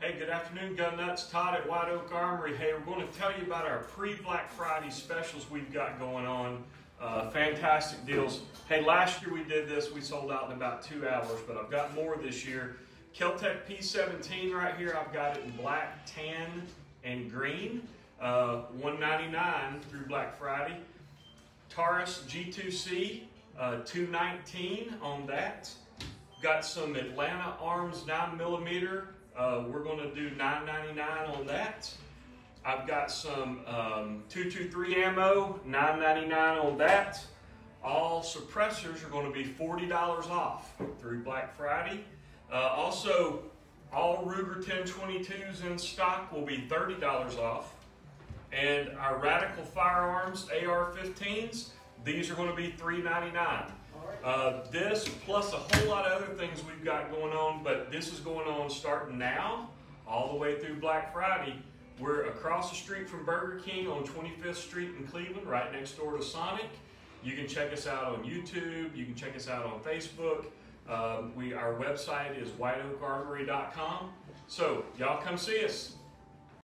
Hey, good afternoon, Gun Nuts. Todd at White Oak Armory. Hey, we're going to tell you about our pre-Black Friday specials we've got going on. Uh, fantastic deals. Hey, last year we did this. We sold out in about two hours, but I've got more this year. Keltec P17 right here. I've got it in black, tan, and green. Uh, 199 through Black Friday. Taurus G2C, uh, 219 on that. Got some Atlanta Arms 9 millimeter. Uh, we're going to do 9.99 on that. I've got some um, 223 ammo, 9.99 on that. All suppressors are going to be $40 off through Black Friday. Uh, also, all Ruger 1022s in stock will be $30 off. And our Radical Firearms AR-15s, these are going to be $3.99. Uh, this plus a whole lot of other things we've got going on, but this is going on starting now all the way through Black Friday. We're across the street from Burger King on 25th Street in Cleveland, right next door to Sonic. You can check us out on YouTube. You can check us out on Facebook. Um, we our website is whiteoakarmory.com. So y'all come see us.